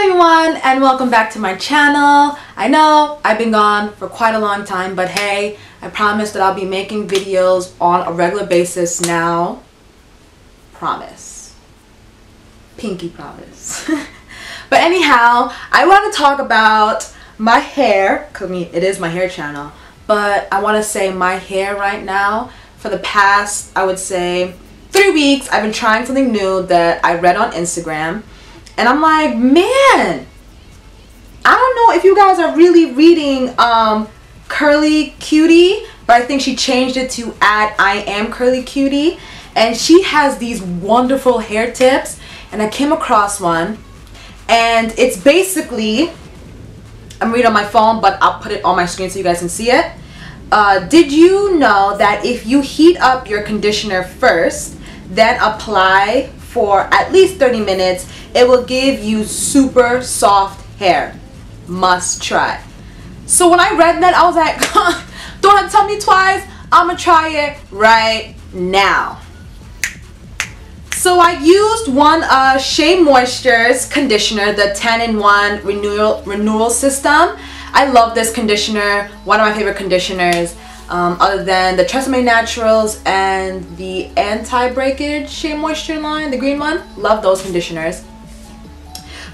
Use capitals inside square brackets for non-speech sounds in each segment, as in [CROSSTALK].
Hi everyone and welcome back to my channel. I know I've been gone for quite a long time but hey, I promise that I'll be making videos on a regular basis now. Promise. Pinky promise. [LAUGHS] but anyhow, I want to talk about my hair. I mean, it is my hair channel. But I want to say my hair right now for the past, I would say, three weeks, I've been trying something new that I read on Instagram and I'm like, man, I don't know if you guys are really reading um, Curly Cutie, but I think she changed it to add I am Curly Cutie. And she has these wonderful hair tips. And I came across one. And it's basically, I'm reading on my phone, but I'll put it on my screen so you guys can see it. Uh, did you know that if you heat up your conditioner first, then apply for at least 30 minutes, it will give you super soft hair. Must try. So when I read that, I was like, [LAUGHS] don't have to tell me twice. I'm going to try it right now. So I used one uh, Shea Moisture's conditioner, the 10-in-1 renewal, renewal system. I love this conditioner, one of my favorite conditioners um, other than the Tresemme Naturals and the anti-breakage Shea Moisture line, the green one. Love those conditioners.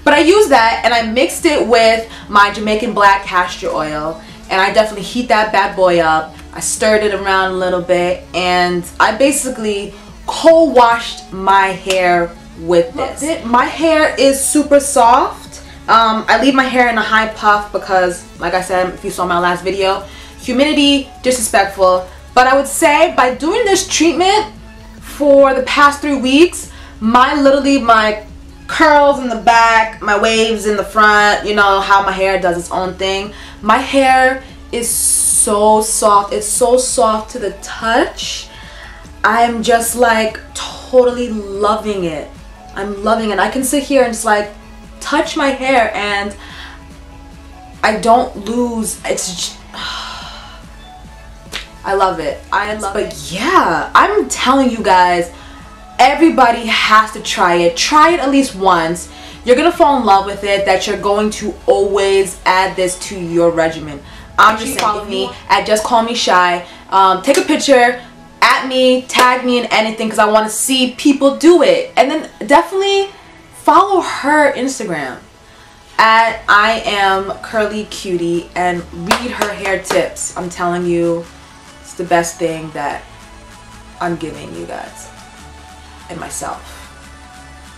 But I used that and I mixed it with my Jamaican Black Castor Oil and I definitely heat that bad boy up. I stirred it around a little bit and I basically co-washed my hair with this. My hair is super soft. Um, I leave my hair in a high puff because, like I said, if you saw my last video, humidity, disrespectful. But I would say by doing this treatment for the past three weeks, my literally my curls in the back, my waves in the front, you know, how my hair does its own thing. My hair is so soft. It's so soft to the touch. I'm just like totally loving it. I'm loving it. I can sit here and just like touch my hair and I don't lose. It's just, [SIGHS] I love it. I love but it. But yeah, I'm telling you guys, everybody has to try it. Try it at least once. You're going to fall in love with it that you're going to always add this to your regimen. I'm just follow me at Just Call Me Shy. Um, take a picture, at me, tag me in anything because I want to see people do it. And then definitely follow her Instagram at I am Curly Cutie and read her hair tips. I'm telling you, it's the best thing that I'm giving you guys and myself.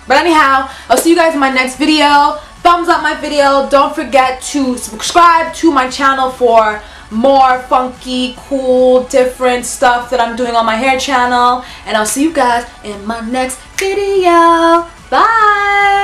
But anyhow, I'll see you guys in my next video. Thumbs up my video. Don't forget to subscribe to my channel for more funky, cool, different stuff that I'm doing on my hair channel. And I'll see you guys in my next video. Bye!